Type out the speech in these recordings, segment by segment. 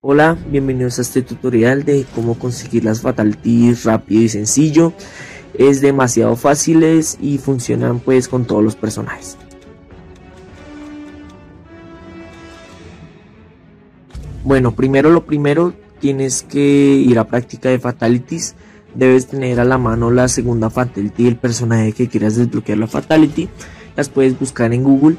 Hola, bienvenidos a este tutorial de cómo conseguir las fatalities rápido y sencillo. Es demasiado fáciles y funcionan pues con todos los personajes. Bueno, primero lo primero, tienes que ir a práctica de fatalities. Debes tener a la mano la segunda fatality del personaje que quieras desbloquear la fatality. Las puedes buscar en Google.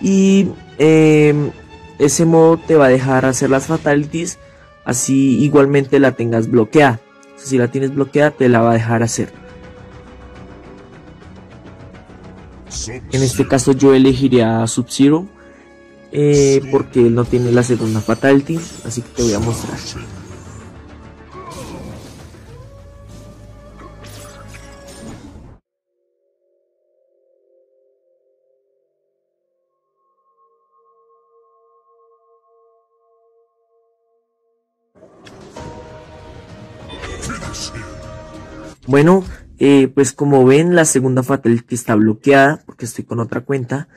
Y em, ese modo te va a dejar hacer las fatalities. Así igualmente la tengas bloqueada. Si la tienes bloqueada, te la va a dejar hacer. En este caso yo elegiría Sub-Zero eh, porque él no tiene la segunda fatality, así que te voy a mostrar. Bueno, eh, pues como ven la segunda fatality está bloqueada porque estoy con otra cuenta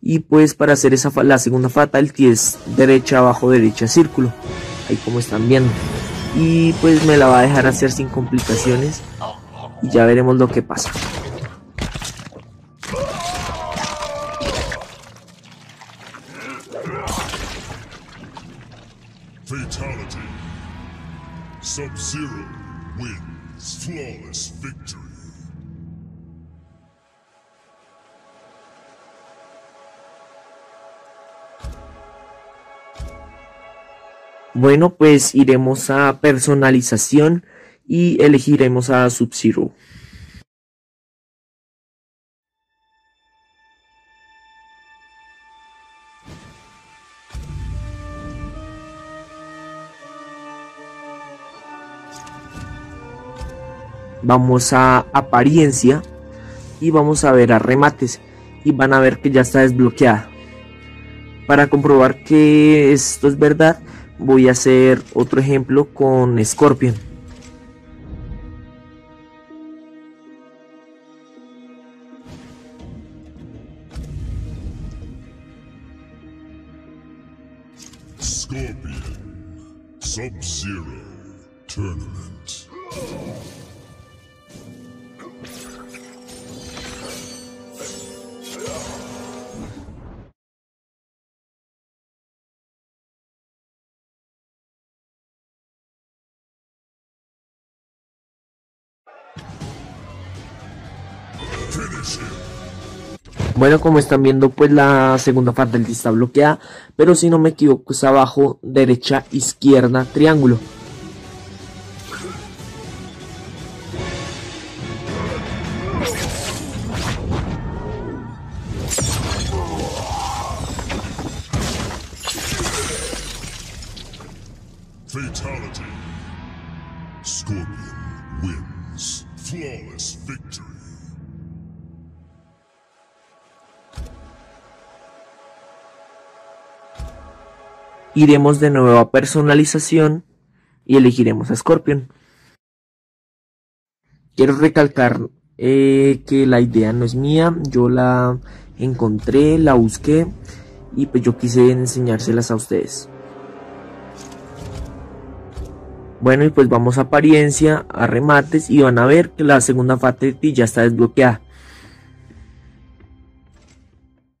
y pues para hacer esa la segunda fatality es derecha abajo derecha círculo ahí como están viendo. Y pues me la va a dejar hacer sin complicaciones y ya veremos lo que pasa. Fatality. Sub-Zero Flawless victory. Bueno, pues iremos a personalización y elegiremos a Sub-Zero. Vamos a apariencia y vamos a ver a remates y van a ver que ya está desbloqueada. Para comprobar que esto es verdad, voy a hacer otro ejemplo con Scorpion. Scorpion. Sub-Zero. Tournament. Bueno, como están viendo, pues la segunda fatality está bloqueada, pero si no me equivoco es abajo, derecha, izquierda, triángulo. Fatality. Scorpion wins. Flawless victory. Iremos de nuevo a personalización y elegiremos a Scorpion. Quiero recalcar eh, que la idea no es mía, yo la encontré, la busqué y pues yo quise enseñárselas a ustedes. Bueno y pues vamos a apariencia, a remates y van a ver que la segunda fatality ya está desbloqueada.